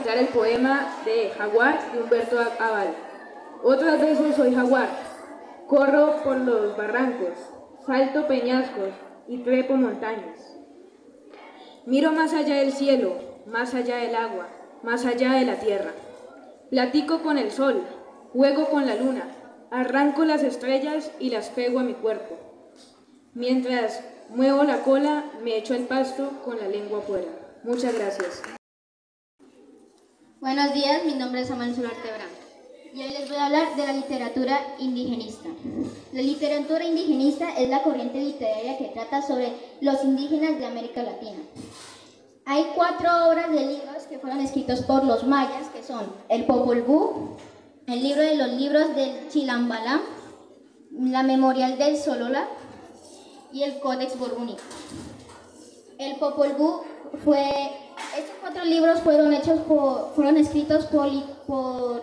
presentar el poema de Jaguar de Humberto Aval. Otras veces soy jaguar, corro por los barrancos, salto peñascos y trepo montañas. Miro más allá del cielo, más allá del agua, más allá de la tierra. Platico con el sol, juego con la luna, arranco las estrellas y las pego a mi cuerpo. Mientras muevo la cola, me echo el pasto con la lengua afuera. Muchas gracias. Buenos días, mi nombre es Amancio Artebrán y hoy les voy a hablar de la literatura indigenista. La literatura indigenista es la corriente literaria que trata sobre los indígenas de América Latina. Hay cuatro obras de libros que fueron escritos por los mayas, que son el Popol Vuh, el libro de los libros del Chilambalam, la Memorial del Solola y el Códex Borbónico. El Popol Vuh fue, cuatro libros fueron hechos por, fueron escritos por,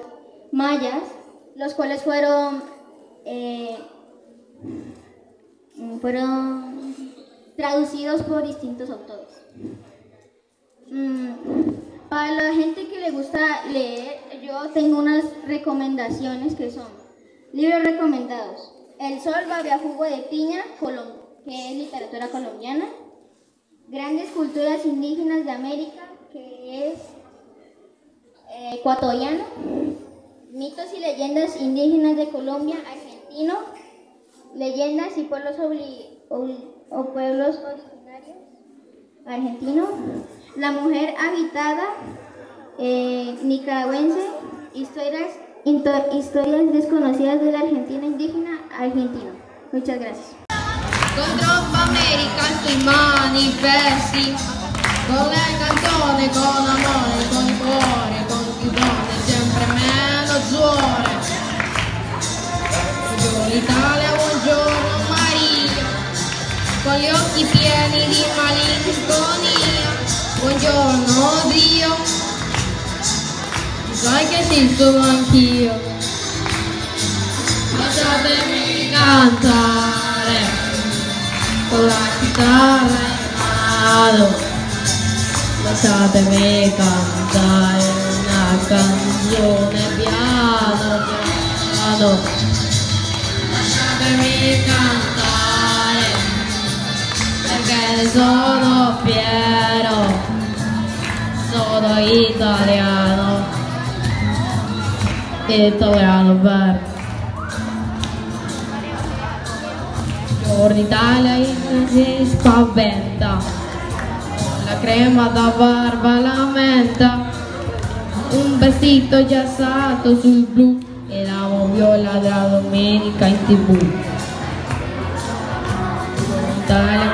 mayas, los cuales fueron, eh, fueron traducidos por distintos autores. Mm, para la gente que le gusta leer, yo tengo unas recomendaciones que son libros recomendados. El Sol a Jugo de Piña, que es literatura colombiana. Grandes culturas indígenas de América, es eh, ecuatoriano. Mitos y leyendas indígenas de Colombia, argentino. Leyendas y pueblos, o pueblos originarios, argentino la mujer habitada eh, nicaragüense, historias, desconocidas de la Argentina indígena argentina. Muchas gracias. Con manifesti, con le canzoni, con amore, con cuore, con donne, sempre meno zuore. Buongiorno Italia, buongiorno Maria, con gli occhi pieni di malinconia. Buongiorno Dio, sai che esisto anch'io. Lasciatemi cantare Lasciatemi cantare una canzone piano piano. Lasciatemi cantare perché sono fiero sono italiano, italiano vero. Giorno Italia si spaventa, crema da barba, la menta, un vestito sato sul blu e la viola della domenica in tv. Italia